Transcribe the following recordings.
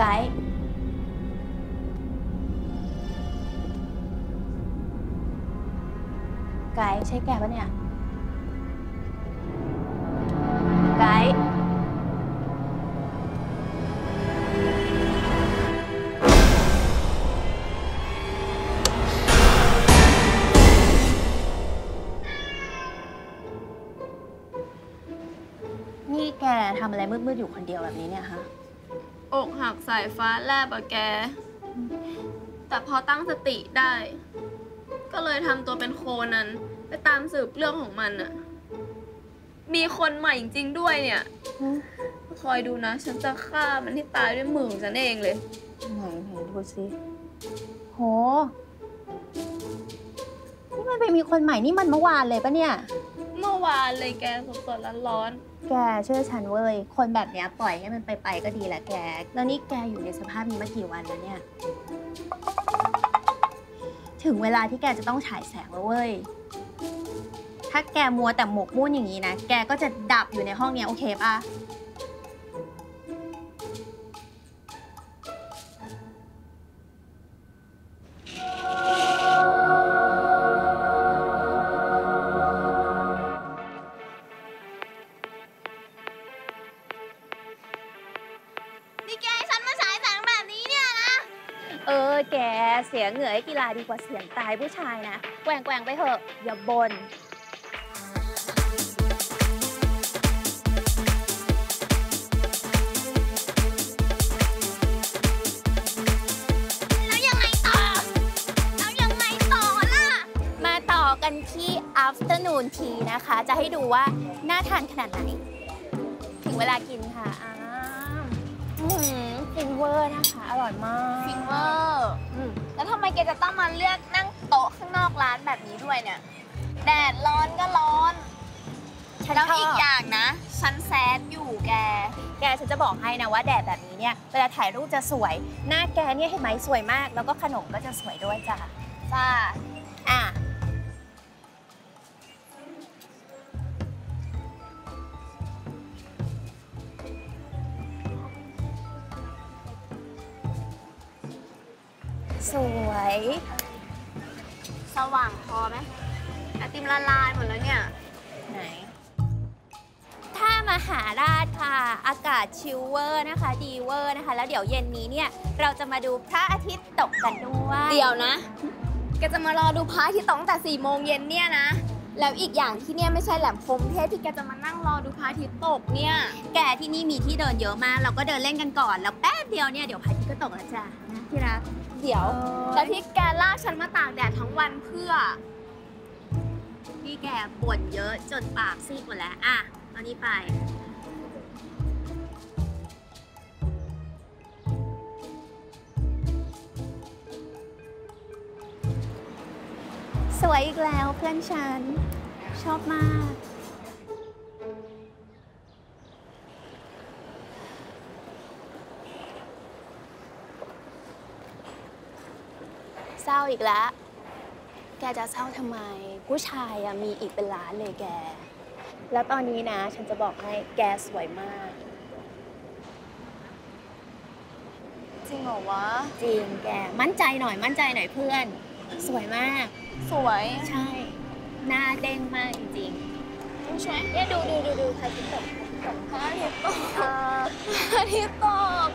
ไกด์ไกด์ใช่แกปะเนี่ย ไกด์นี่แกทำอะไรมืดๆอยู่คนเดียวแบบนี้เนี่ยฮะ อกหักสายฟ้าแลบอะแก แต่พอตั้งสติได้ ก็เลยทำตัวเป็นโคนันไปตามสืบเรื่องของมันอะมีคนใหม่จริงๆด้วยเนี่ย คอยดูนะ ฉันจะฆ่ามันให้ตายด้วยมือของฉันเองเลย ไหนไหนดูสิโห นี่มันไปมีคนใหม่นี่มันเมื่อวานเลยปะเนี่ย เมื่อวานเลยแกสดๆร้อน แกเชื่อฉันเว้ย คนแบบเนี้ยปล่อยให้มันไปไปก็ดีแหละแก แล้วนี่แกอยู่ในสภาพนี้มากี่วันแล้วเนี่ย ถึงเวลาที่แกจะต้องฉายแสงแล้วเว้ย ถ้าแกมัวแต่หมกมุ่นอย่างนี้นะ แกก็จะดับอยู่ในห้องเนี้ยโอเคปะ อแกเสียเหงื่อให้กีฬาดีกว่าเสียงตายผู้ชายนะแกว่งแกว่งไปเถอะ อย่าบน่นแล้วยังไงต่อแล้วยังไงต่อล่ะมาต่อกันที่ afternoon tea นะคะ จะให้ดูว่าน่าทานขนาดไหน ถึงเวลากินค่ะ เวอร์นะคะ อร่อยมากฟินเวอร์อืมแล้วทำไมแกจะต้องมาเลือกนั่งโต๊ะข้างนอกร้านแบบนี้ด้วยเนี่ย แดดร้อนก็ร้อนฉันแล้วชอบอีกอย่างนะ ฉันแซดอยู่แก แกฉันจะบอกให้นะว่าแดดแบบนี้เนี่ย เวลาถ่ายรูปจะสวย หน้าแกเนี่ยเห็นไหมสวยมาก แล้วก็ขนมก็จะสวยด้วยจ้ะจ้าอะ สวย สว่างพอไหมไอติมละลายหมดแล้วเนี่ย ไหน ท่ามหาราชค่ะ อากาศชิลเวอร์นะคะ ดีเวอร์นะคะ แล้วเดี๋ยวเย็นนี้เนี่ย เราจะมาดูพระอาทิตย์ตกกันด้วย เดี๋ยวนะ แกจะมารอดูพระอาทิตย์ตกตั้งแต่ 4 โมงเย็นเนี่ยนะ แล้วอีกอย่างที่เนี่ยไม่ใช่แหลมพรหมเทพที่แกจะมานั่งรอดูพระอาทิตย์ตกเนี่ย แกที่นี่มีที่เดินเยอะมาก เราก็เดินเล่นกันก่อน แล้วแป๊บเดียวเนี่ยเดี๋ยวพระอาทิตย์ก็ตกแล้วจ้ะนะที่รักเดี๋ยวโอ๊ยแล้วที่แกลากฉันมาตากแดดทั้งวันเพื่อนี่แกบ่นเยอะจนปากซีดหมดแล้ว อะเอานี้ไปสวยอีกแล้วเพื่อนฉัน ชอบมาก เศร้าอีกแล้ว แกจะเศร้าทำไม ผู้ชายอะมีอีกเป็นล้านเลยแก แล้วตอนนี้นะ ฉันจะบอกให้แกสวยมาก จริงเหรอวะ จริงแก มั่นใจหน่อยมั่นใจหน่อยเพื่อน สวยมาก สวย ใช่ หน้าเด้งมากจริงใช่ไหมๆเนี่ยดูดูดูดูใครคิดตกพระอาทิตย์ตกพระอาทิตย์ตก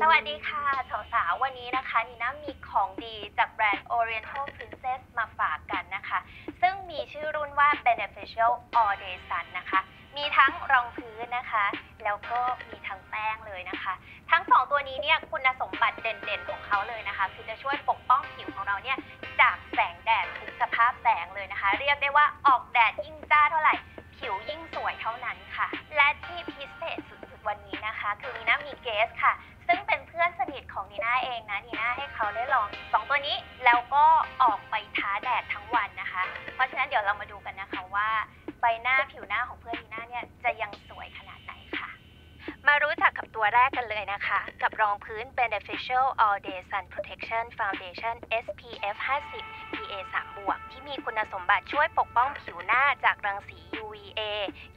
สวัสดี ค่ะวๆวันนี้นะคะนีน่ามีของดีจากแบรนด์ Oriental Princess มาฝากกันนะคะ ซึ่งมีชื่อรุ่นว่า Beneficial All Day Sun นะคะ มีทั้งรองพื้นนะคะ แล้วก็มีทั้งแป้งเลยนะคะ ทั้งสองตัวนี้เนี่ยคุณสมบัติเด่นๆของเขาเลยนะคะ คือจะช่วยปกป้องผิวของเราเนี่ยจากแสงแดดทุกสภาพแสงเลยนะคะ เรียกได้ว่าออกแดดยิ่ง ทีน่าเองนะนีน่าให้เขาได้ลองสองตัวนี้แล้วก็ออกไปท้าแดดทั้งวันนะคะ เพราะฉะนั้นเดี๋ยวเรามาดูกันนะคะว่าใบหน้าผิวหน้าของเพื่อนทีน่าเนี่ยจะยัง มารู้จักกับตัวแรกกันเลยนะคะ กับรองพื้น Beneficial All Day Sun Protection Foundation SPF 50 PA 3บวกที่มีคุณสมบัติช่วยปกป้องผิวหน้าจากรังสี UVA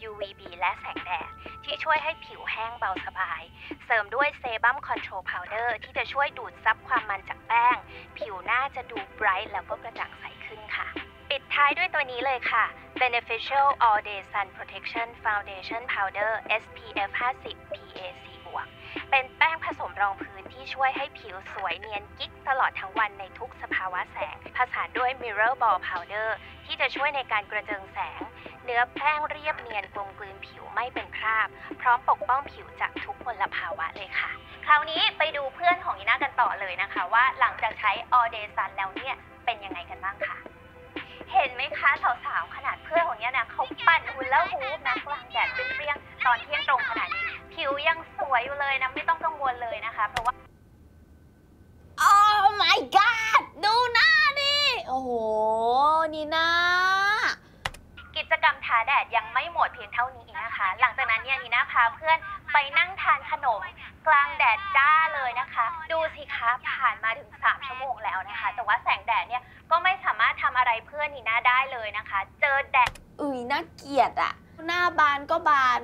UVB และแสงแดด ที่ช่วยให้ผิวแห้งเบาสบาย เสริมด้วย sebum control powder ที่จะช่วยดูดซับความมันจากแป้ง ผิวหน้าจะดู bright แล้วก็กระจ่างใสขึ้นค่ะ ปิดท้ายด้วยตัวนี้เลยค่ะ Beneficial All Day Sun Protection Foundation Powder SPF 50 PA 4บวกเป็นแป้งผสมรองพื้นที่ช่วยให้ผิวสวยเนียนกริ๊บตลอดทั้งวันในทุกสภาวะแสง ผสานด้วย Mirror Ball Powder ที่จะช่วยในการกระเจิงแสง เนื้อแป้งเรียบเนียนกลมกลืนผิวไม่เป็นคราบ พร้อมปกป้องผิวจากทุกมลภาวะเลยค่ะ คราวนี้ไปดูเพื่อนของอีน่ากันต่อเลยนะคะ ว่าหลังจากใช้ All Day Sun แล้วเนี่ยเป็นยังไงกันบ้างค่ะ เห็นไหมคะสาวๆขนาดเพื่อนของเนี่ยนะเขาปั่นหุ่นแล้วฮูปนะกลางแดดเปรี้ยงๆตอนเที่ยงตรงขนาดนี้ ผิวยังสวยอยู่เลยนะไม่ต้องกังวลเลยนะคะ เพราะว่า Oh my god ดูหน้าดิโอ้โห นี่นะกิจกรรมทาแดดยังไม่หมดเพียงเท่านี้นะคะ หลังจากนั้นเนี่ยนีน่าพาเพื่อน ไปนั่งทานขนมกลางแดดจ้าเลยนะคะ ดูสิคะผ่านมาถึง 3 ชั่วโมงแล้วนะคะ แต่ว่าแสงแดดเนี่ยก็ไม่สามารถทำอะไรเพื่อนนีน่าได้เลยนะคะ เจอแดดอุ้ยน่าเกลียดอะหน้าบานก็บาน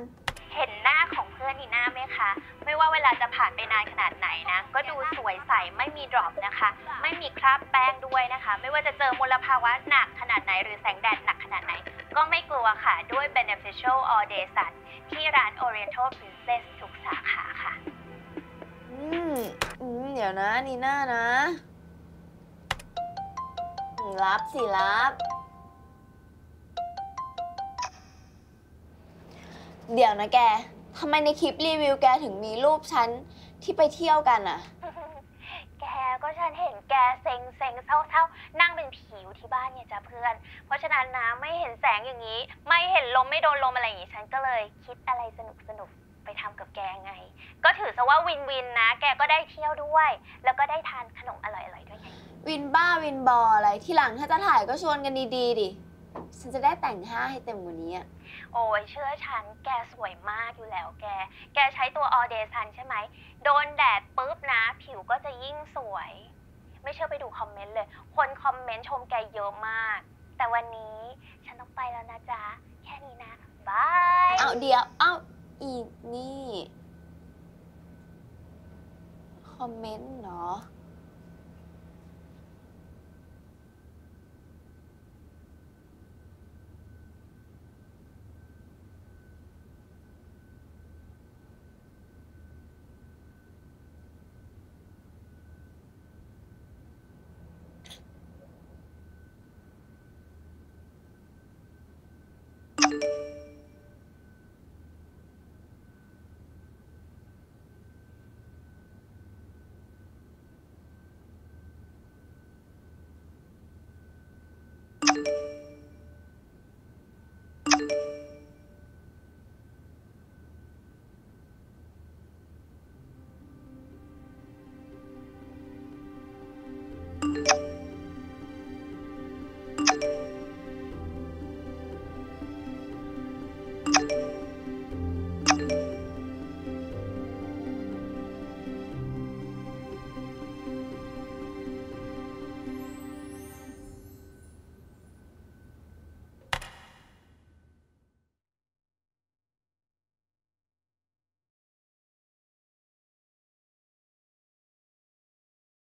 เห็นหน้าของเพื่อนนีน่าไหมคะ ไม่ว่าเวลาจะผ่านไปนานขนาดไหนนะ ก็ดูสวยใสไม่มีดรอปนะคะ ไม่มีคราบแป้งด้วยนะคะ ไม่ว่าจะเจอมลภาวะหนักขนาดไหนหรือแสงแดดหนักขนาดไหน ก็ไม่กลัวค่ะ ด้วย Beneficial All Day Sun ที่ร้าน Oriental Princess ทุกสาขาค่ะ อืมอืม เดี๋ยวนะ นีน้านะ รับสิรับ เดี๋ยวนะแก ทำไมในคลิปรีวิวแกถึงมีรูปฉันที่ไปเที่ยวกันอะ กก็ฉันเห็นแกเซ็งเซ็งเศร้าเศร้านั่งเป็นผีอยู่ที่บ้านเนี่ยจ้ะเพื่อน เพราะฉะนั้นนะไม่เห็นแสงอย่างนี้ ไม่เห็นลมไม่โดนลมอะไรอย่างนี้ ฉันก็เลยคิดอะไรสนุกสนุกๆไปทำกับแกไง ก็ถือซะว่าวินวินนะ แกก็ได้เที่ยวด้วย แล้วก็ได้ทานขนมอร่อยๆด้วยไง วินบ้าวินบออะไร ที่หลังถ้าจะถ่ายก็ชวนกันดีๆดิ ฉันจะได้แต่งห้าให้เต็มกว่านี้อะโอ้ยเชื่อฉัน แกสวยมากอยู่แล้วแก แกใช้ตัว All Day Sun ใช่ไหม โดนแดดปุ๊บนะ ผิวก็จะ ยิ่งสวย ไม่เชื่อไปดูคอมเมนต์เลย คนคอมเมนต์ชมแกเยอะมาก แต่วันนี้ฉันต้องไปแล้วนะจ๊ะ แค่นี้นะบายเอาเดี๋ยวเอาอีกนี่ คอมเมนต์เหรอ Thank you.